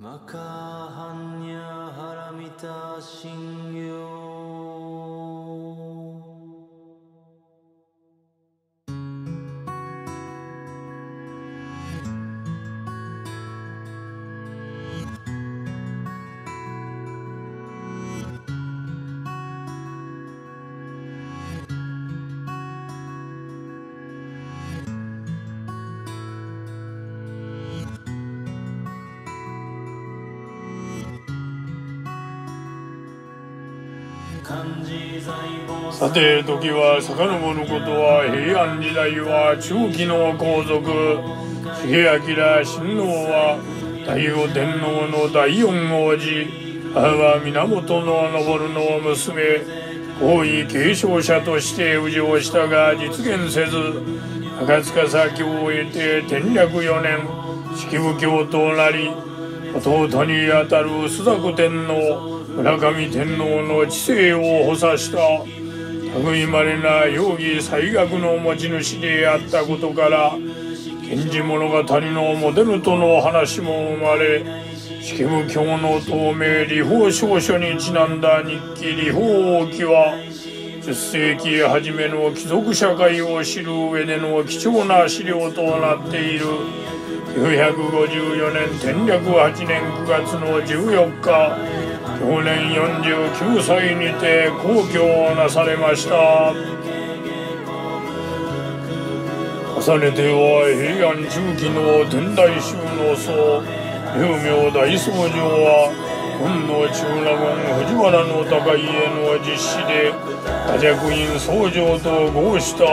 マカハニャハラミタ信用さて時は遡ることは平安時代は中期の皇族。重明親王は大王天皇の第四王子。母は源の昇の娘。皇位継承者として浮上したが実現せず。赤塚先を終えて天略4年。式部教となり。弟にあたる須作天皇。村上天皇の治世を補佐した類まれな容疑最悪の持ち主であったことから「源氏物語」のモデルとの話も生まれ式部教の透明理法証書にちなんだ日記理法王記は10世紀初めの貴族社会を知る上での貴重な資料となっている。954年天略8年9月の14日去年49歳にて皇居をなされました。重ねては平安中期の天台宗の僧有名大僧正は本の中納言藤原の高家の実施で阿若院僧正と合した。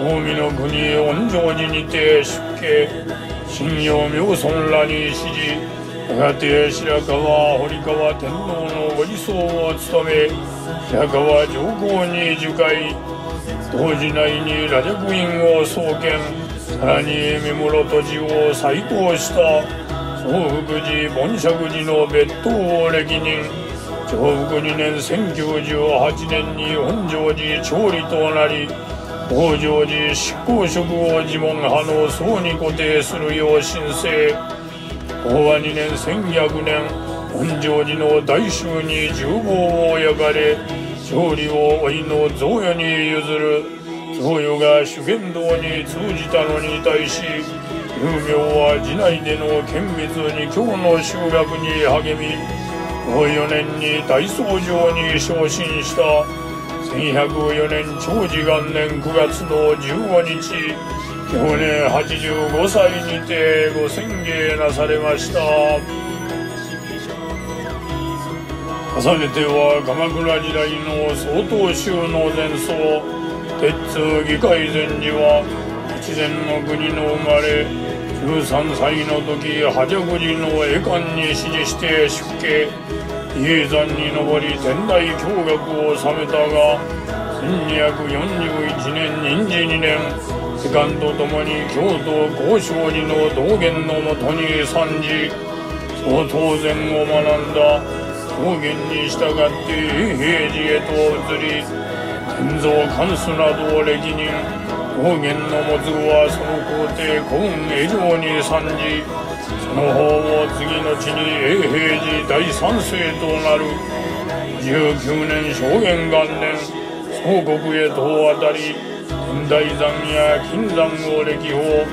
近江の国恩城寺にて出家。信用明尊らに指示やがて白河堀川天皇のご理想を務め白河上皇に受会同時内にラジャク院を創建さらに三室戸寺を再興した総福寺盆釈寺の別当を歴任。長福2年1098年に本城寺調理となり北条寺執行職を自問派の僧に固定するよう申請。昭和2年1100年本城寺の大衆に重棒を焼かれ勝利を老いの贈与に譲る。贈与が修験道に通じたのに対し有名は寺内での厳密に今日の修学に励み4年に大僧正に昇進した。1104年長寿元年9月の15日去年85歳にてご宣言なされました。重ねては鎌倉時代の曹洞宗の前奏鉄通議会禅師は越前の国の生まれ13歳の時八尺寺の栄冠に指示して出家。比叡山に登り天台教学を収めたが1241年任時2年。時間とともに京都高尚寺の道元のもとに参じその当然を学んだ道元に従って永平寺へと移り天蔵関数などを歴任道元の持つはその皇帝古雲江上に参じその方を次の地に永平寺第三世となる19年正元元年宋国へと渡り大山や金山を歴訪。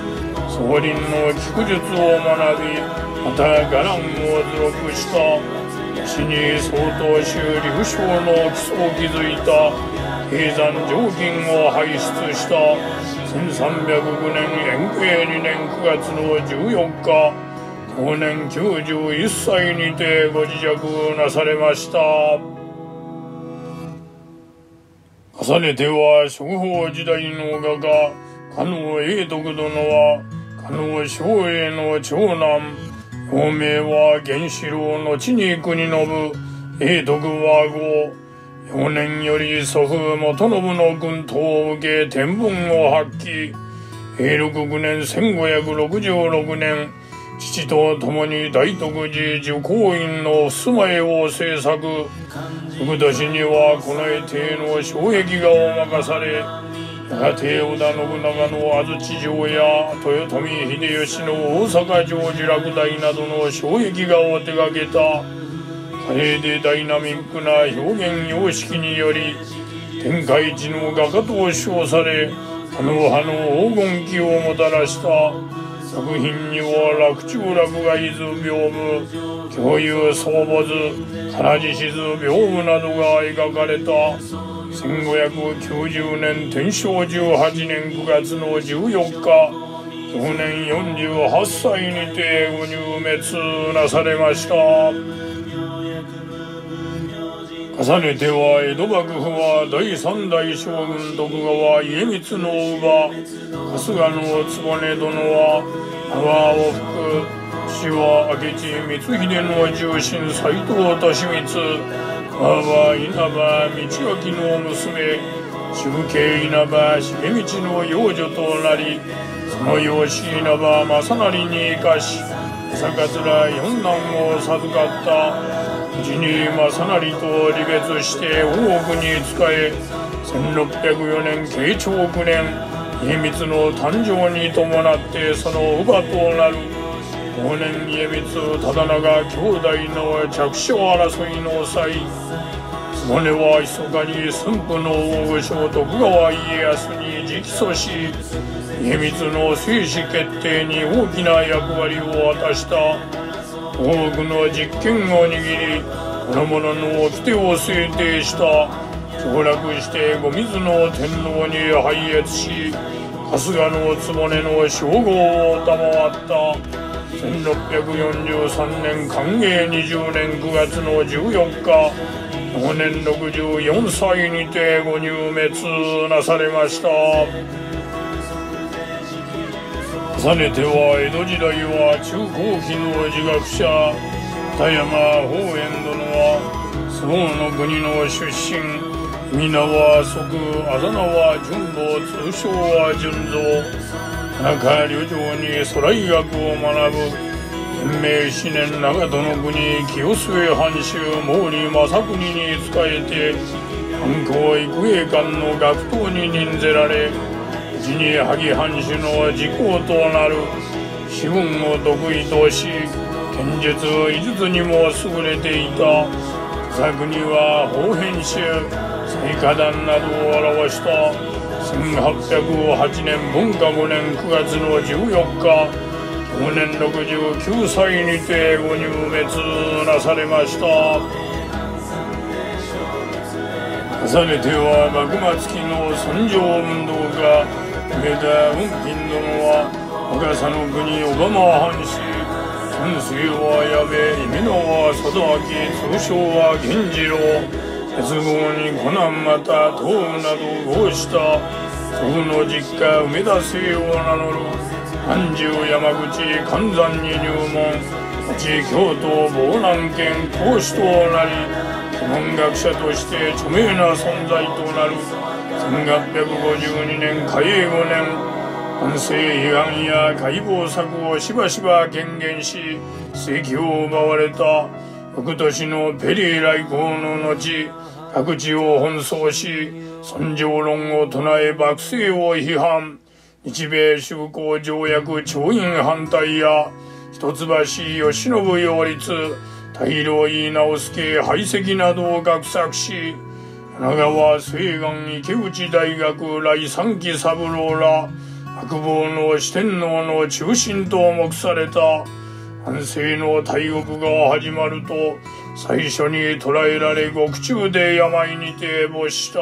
総林の菊術を学びまた伽藍を図録した。死に相当宗流章の基礎を築いた平山上金を輩出した。1309年延慶2年9月の14日。去年91歳にてご自着なされました。重ねては諸法時代の画家加納永徳殿は加納昌英の長男。表名は源四郎の地に国信永徳は後4年より祖父元信の軍刀を受け天文を発揮。永禄9年1566年父と共に大徳寺受講院の襖絵を制作。翌年には近衛邸の障壁画を任されやがて織田信長の安土城や豊臣秀吉の大阪城自落台などの衝撃画を手掛けた。華麗でダイナミックな表現様式により天下一の画家と称されあの葉の黄金期をもたらした作品には楽中落外図屏風。共有相母図唐獅子図屏風などが描かれた。1590年天正18年9月の14日。去年48歳にてご入滅なされました。重ねては江戸幕府は第三代将軍徳川家光の乳母春日の局殿は泡を吹く父は明智光秀の重臣斎藤利光我は稲葉道明の娘中継稲葉重道の養女となりその養子稲葉正成に生かし朝桂四男を授かった無事に正成と離別して大奥に仕え1604年慶長9年家光の誕生に伴ってその乳母となる往年家光忠長兄弟の着床争いの際それは密かに駿府の大御所徳川家康に直訴し家光の生死決定に大きな役割を果たした多くの実権を握りこの者の掟を制定した凋落して後水の天皇に拝謁し春日の局の称号を賜った1643年寛永20年9月の14日同年64歳にてご入滅なされました。重ねては江戸時代は中高期の自学者田山法円殿は周防の国の出身。皆は即あざ名は純坊通称は純蔵。田中旅情に空医学を学ぶ。天明七年長門の国清末藩主毛利正国に仕えて藩校育英館の学頭に任ぜられ地に萩藩主の時効となる。私文を得意とし剣術医術にも優れていた。作には方変集聖火団などを表した。1808年文化5年9月の14日去年69歳にてご入滅なされました。重ねては幕末期の尊上運動家上田運金殿は若狭の国小浜藩士天水は矢部意味のは佐明通称は源次郎鉄合にコナンまた東雨などを合した祖父の実家梅田姓を名乗る安住山口関山に入門。京都防南県講師となり古文学者として著名な存在となる1852年嘉永5年反省批判や解剖策をしばしば権限し席を奪われた翌年のペリー来航の後各地を奔走し尊上論を唱え幕政を批判。日米修好条約調印反対や一橋慶喜擁立。大老井直輔排斥などを画策し柳川西岸池内大学来三期三郎ら白望の四天王の中心と目された。安政の大国が始まると最初に捕らえられ獄中で病にて没した。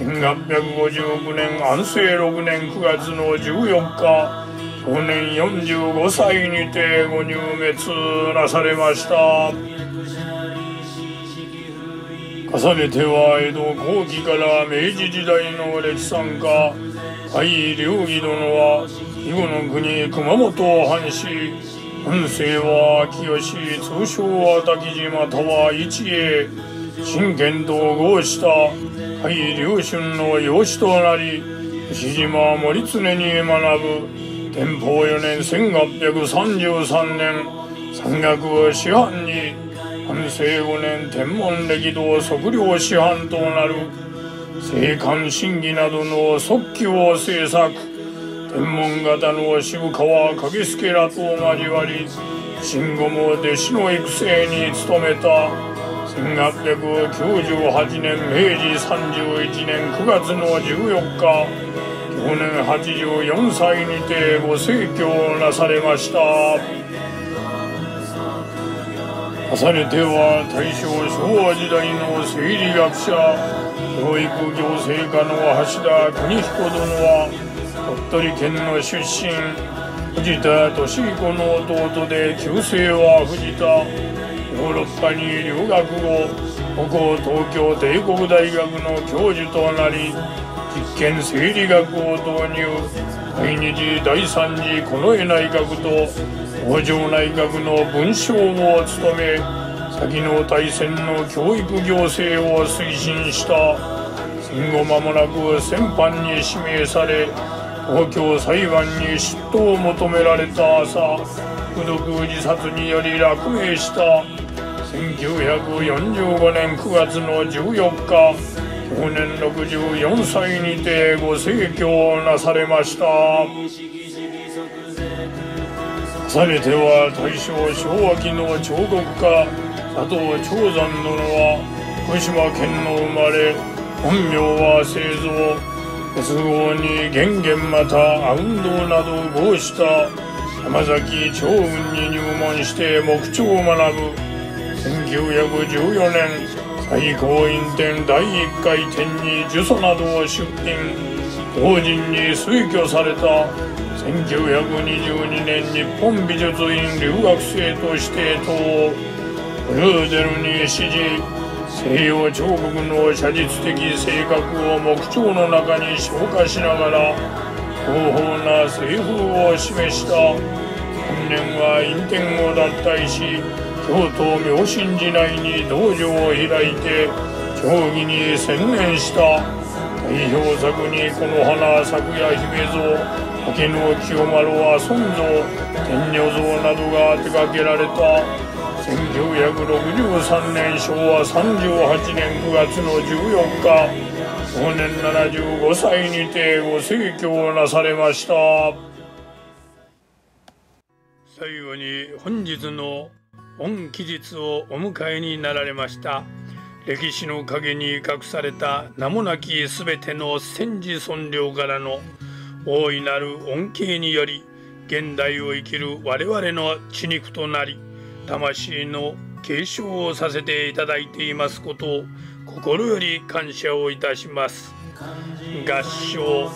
1859年安政6年9月の14日去年45歳にてご入滅なされました。重ねては江戸後期から明治時代の歴史家甲斐良義殿は囲碁の国熊本を藩士。本姓は清通称は滝島田は一へ真剣と合した甲斐良春の養子となり牛島森常に学ぶ天保4年1833年山岳師範に安政5年天文歴道測量師範となる青函審議などの速記を制作天文方の渋川景助らと交わり新後も弟子の育成に努めた1898年明治31年9月の14日去年84歳にてご逝去なされました。重ねては大正昭和時代の生理学者教育行政課の橋田邦彦殿は鳥取県の出身藤田敏彦の弟で旧姓は藤田。ヨーロッパに留学後ここ東京帝国大学の教授となり実験生理学を導入。第二次第三次近衛内閣と北条内閣の文章を務め先の大戦の教育行政を推進した。戦後間もなく戦犯に指名され東京裁判に出頭を求められた朝孤独自殺により落命した。1945年9月の14日去年64歳にてご逝去なされました。されては大正昭和期の彫刻家佐藤長山殿は福島県の生まれ本名は製造鉄号に玄々また阿運動などを合した山崎長雲に入門して木彫を学ぶ。1914年最高院展第1回展に呪詛などを出品法人に推挙された1922年日本美術院留学生として等ブルーデルに指示西洋彫刻の写実的性格を木彫の中に消化しながら広報な西風を示した。本年は院展を脱退し京都妙心寺内に道場を開いて競技に専念した。代表作にこの花咲や姫像竹の清丸は尊像天女像などが手掛けられた。1963年昭和38年9月の14日5年75歳にてご逝去なされました。最後に本日の本期日をお迎えになられました。歴史の陰に隠された名もなき全ての戦時尊領からの大いなる恩恵により現代を生きる我々の血肉となり魂の継承をさせていただいていますことを心より感謝をいたします。合唱。